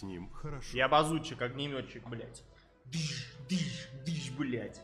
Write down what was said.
с ним хорошо. Я базучик, огнеметчик, блядь. Дыш, дыш, дыш, блядь.